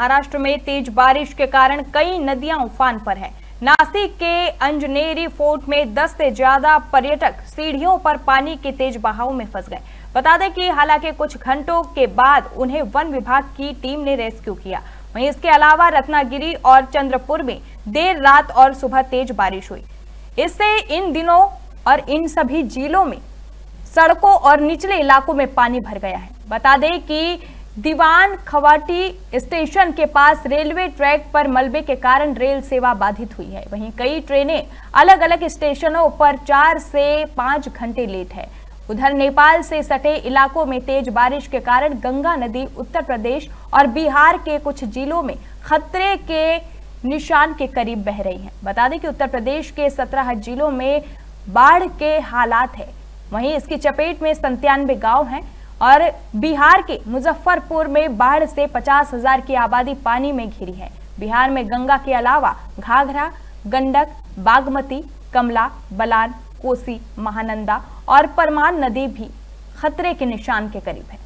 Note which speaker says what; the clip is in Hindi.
Speaker 1: महाराष्ट्र में तेज बारिश के कारण कई नदियाँ उफान पर है। नासिक के अंजनेरी फोर्ट में 10 से ज़्यादा पर्यटक सीढ़ियों पर पानी के तेज बहाव में फंस गए। बता दें कि हालाँकि कुछ घंटों के बाद उन्हें वन विभाग की टीम ने रेस्क्यू किया। वहीं इसके अलावा रत्नागिरी और चंद्रपुर में देर रात और सुबह तेज बारिश हुई। इससे इन दिनों और इन सभी जिलों में सड़कों और निचले इलाकों में पानी भर गया है। बता दें कि दीवान खवाटी स्टेशन के पास रेलवे ट्रैक पर मलबे के कारण रेल सेवा बाधित हुई है। वहीं कई ट्रेनें अलग अलग स्टेशनों पर चार से पाँच घंटे लेट है। उधर नेपाल से सटे इलाकों में तेज बारिश के कारण गंगा नदी उत्तर प्रदेश और बिहार के कुछ जिलों में खतरे के निशान के करीब बह रही है। बता दें कि उत्तर प्रदेश के सत्रह जिलों में बाढ़ के हालात है। वहीं इसकी चपेट में संतानवे गाँव हैं। और बिहार के मुजफ्फरपुर में बाढ़ से पचास हज़ार की आबादी पानी में घिरी है। बिहार में गंगा के अलावा घाघरा, गंडक, बागमती, कमला, बलान, कोसी, महानंदा और परमान नदी भी खतरे के निशान के करीब है।